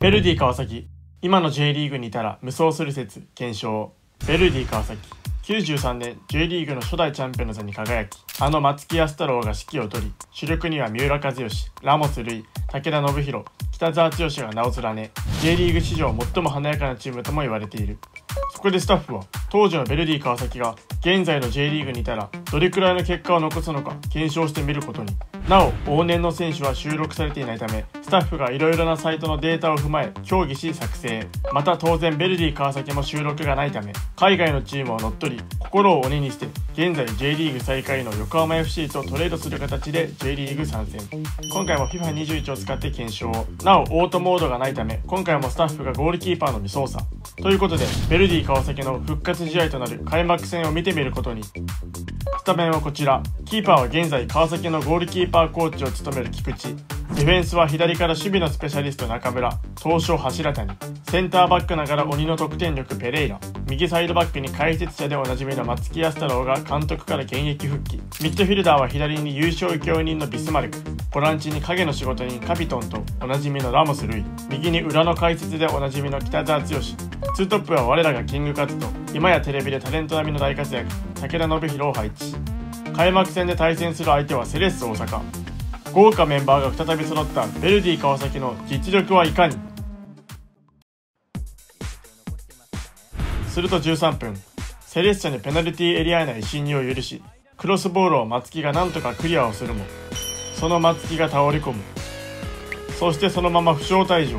ベルディ川崎。今の J リーグにいたら無双する説検証。ベルディ川崎。93年 J リーグの初代チャンピオンの座に輝きあの松木安太郎が指揮を執り主力には三浦和義ラモス・ルイ武田信弘北澤剛が名を連ね J リーグ史上最も華やかなチームとも言われている。そこでスタッフは当時のベルディ川崎が現在の J リーグにいたらどれくらいの結果を残すのか検証してみることに。なお往年の選手は収録されていないためスタッフがいろいろなサイトのデータを踏まえ協議し作成。また当然ベルディ川崎も収録がないため海外のチームを乗っ取り心を鬼にして現在 J リーグ最下位の横浜 FC とトレードする形で J リーグ参戦。今回も FIFA21 を使って検証。なおオートモードがないため今回もスタッフがゴールキーパーの未操作。ということでベルディ川崎の復活試合となる開幕戦を見てみることに。スタメンはこちら。キーパーは現在川崎のゴールキーパーコーチを務める菊池。ディフェンスは左から守備のスペシャリスト中村。東証柱谷。センターバックながら鬼の得点力ペレイラ。右サイドバックに解説者でおなじみの松木安太郎が監督から現役復帰。ミッドフィルダーは左に優勝請負人のビスマルク。ボランチに影の仕事人カピトンとおなじみのラモス・ルイ右に裏の解説でおなじみの北澤剛ツートップは我らがキングカズと。今やテレビでタレント並みの大活躍。武田信弘を配置。開幕戦で対戦する相手はセレッソ大阪。豪華メンバーが再び揃ったベルディ川崎の実力はいかに？すると13分セレッソにペナルティーエリア内侵入を許しクロスボールを松木が何とかクリアをするもその松木が倒れ込むそしてそのまま負傷退場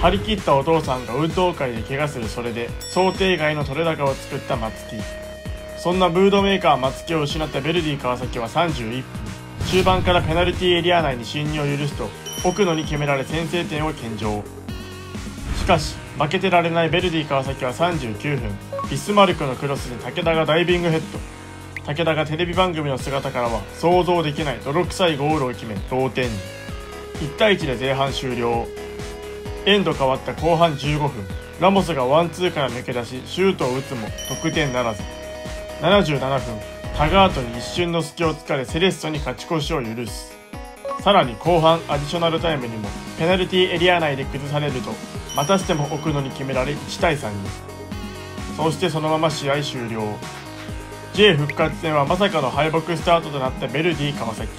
張り切ったお父さんが運動会で怪我するそれで想定外の取れ高を作った松木そんなムードメーカー松木を失ったベルディ川崎は31分中盤からペナルティーエリア内に侵入を許すと奥野に決められ先制点を献上。しかし負けてられないベルディ川崎は39分。ビスマルクのクロスに武田がダイビングヘッド。武田がテレビ番組の姿からは想像できない泥臭いゴールを決め同点。に1対1で前半終了。エンド変わった後半15分。ラモスがワンツーから抜け出しシュートを打つも得点ならず。77分。タガートに一瞬の隙を突かれセレッソに勝ち越しを許す。さらに後半アディショナルタイムにもペナルティエリア内で崩されるとまたしても奥野に決められ1対3に。そしてそのまま試合終了。J 復活戦はまさかの敗北スタートとなったベルディ川崎。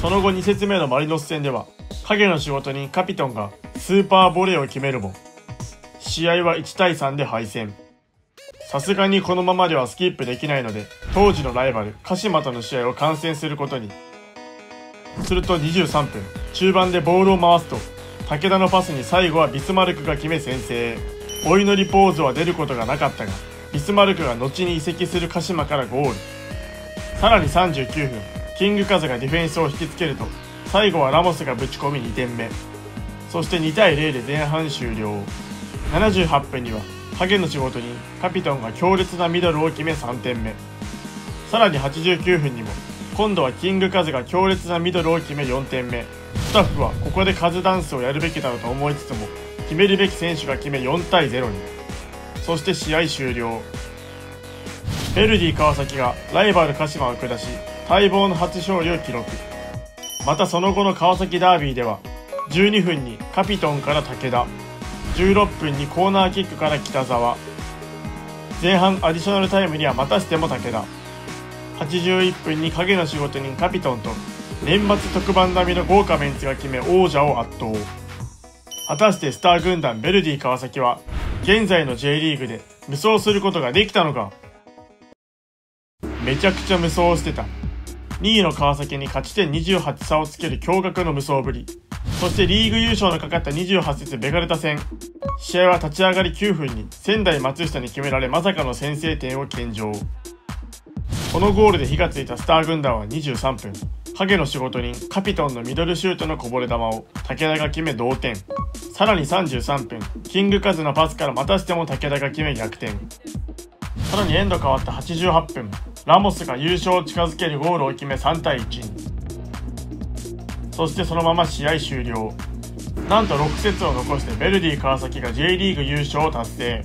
その後2節目のマリノス戦では影の仕事人カピトンがスーパーボレーを決めるも試合は1対3で敗戦。さすがにこのままではスキップできないので当時のライバル鹿島との試合を観戦することに。すると23分中盤でボールを回すと武田のパスに最後はビスマルクが決め先制。お祈りポーズは出ることがなかったがビスマルクが後に移籍する鹿島からゴール。さらに39分キングカズがディフェンスを引きつけると最後はラモスがぶち込み2点目。そして2対0で前半終了。78分には影の仕事にカピトンが強烈なミドルを決め3点目。さらに89分にも今度はキングカズが強烈なミドルを決め4点目。スタッフはここでカズダンスをやるべきだろうと思いつつも決めるべき選手が決め4対0に。そして試合終了。ベルディ川崎がライバル鹿島を下し待望の初勝利を記録。またその後の川崎ダービーでは12分にカピトンから武田。16分にコーナーキックから北沢。前半アディショナルタイムにはまたしても武田。81分に影の仕事人カピトンと年末特番並みの豪華メンツが決め王者を圧倒。果たしてスター軍団ベルディ川崎は現在の J リーグで無双することができたのか？めちゃくちゃ無双をしてた。2位の川崎に勝ち点28差をつける驚愕の無双ぶり。そしてリーグ優勝のかかった28節ベガルタ戦。試合は立ち上がり9分に仙台松下に決められまさかの先制点を献上。このゴールで火がついたスター軍団は23分。影の仕事人カピトンのミドルシュートのこぼれ球を武田が決め同点。さらに33分。キングカズのパスからまたしても武田が決め逆転。さらにエンド変わった88分。ラモスが優勝を近づけるゴールを決め3対1そしてそのまま試合終了。なんと6節を残してベルディ川崎が J リーグ優勝を達成。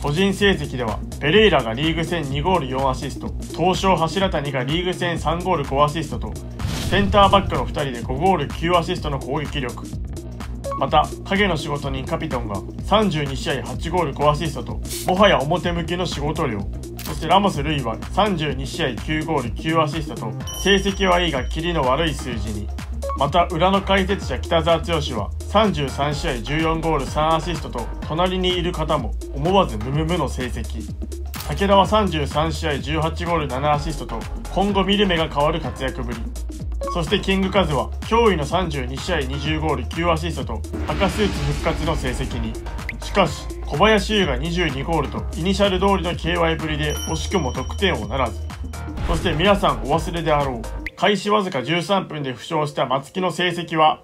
個人成績ではペレイラがリーグ戦2ゴール4アシスト。東証柱谷がリーグ戦3ゴール5アシストとセンターバックの2人で5ゴール9アシストの攻撃力。また影の仕事人カピトンが32試合8ゴール5アシストともはや表向きの仕事量。そしてラモス・ルイは32試合9ゴール9アシストと成績はいいがキリの悪い数字に。また裏の解説者北澤剛は33試合14ゴール3アシストと隣にいる方も思わずムムムの成績。武田は33試合18ゴール7アシストと今後見る目が変わる活躍ぶり。そしてキングカズは驚異の32試合20ゴール9アシストと赤スーツ復活の成績に。しかし小林優が22ゴールとイニシャル通りの KY ぶりで惜しくも得点をならず。そして皆さんお忘れであろう。開始わずか13分で負傷した松木の成績は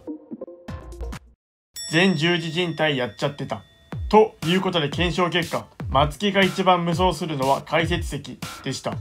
全十字靭帯やっちゃってた。ということで検証結果松木が一番無双するのは解説席でした。